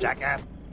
jackass.